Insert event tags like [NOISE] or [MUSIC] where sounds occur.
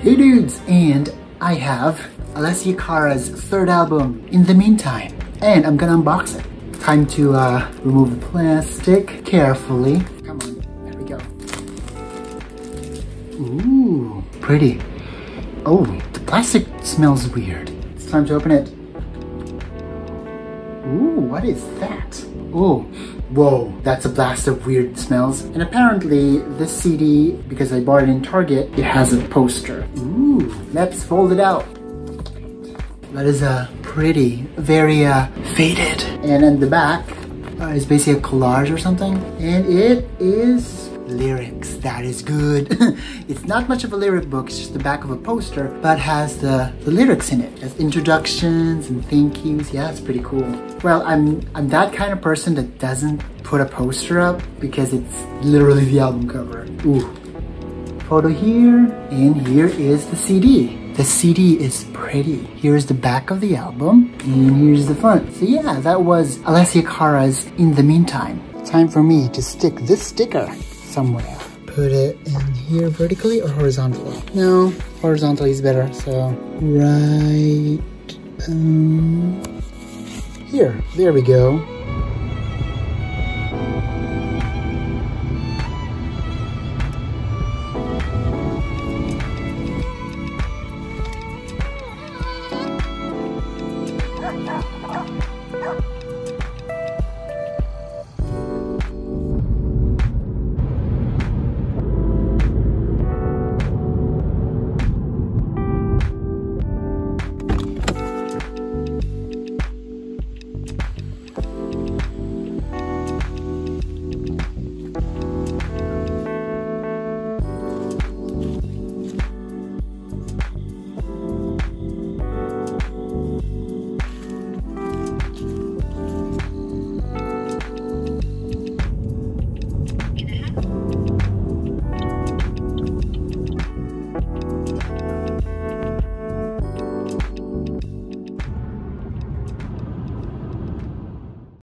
Hey dudes, and I have Alessia Cara's third album, In the Meantime, and I'm gonna unbox it. Time to uh, remove the plastic carefully. Come on, there we go. Ooh, pretty. Oh, the plastic smells weird. It's time to open it. Ooh, what is that? Oh, whoa, that's a blast of weird smells. And apparently this CD, because I bought it in Target, it has a poster. Ooh, let's fold it out. That is a pretty, very uh, faded. And then the back uh, is basically a collage or something. And it is lyrics. That is good. [LAUGHS] it's not much of a lyric book, it's just the back of a poster, but has the, the lyrics in it. As introductions and thank yous. Yeah, it's pretty cool. Well, I'm I'm that kind of person that doesn't put a poster up because it's literally the album cover. Ooh. Photo here, and here is the CD. The CD is pretty. Here's the back of the album, and here's the front. So yeah, that was Alessia Cara's In the Meantime. Time for me to stick this sticker somewhere. Put it in here vertically or horizontally? No, horizontally is better. So right um, here, there we go. [LAUGHS]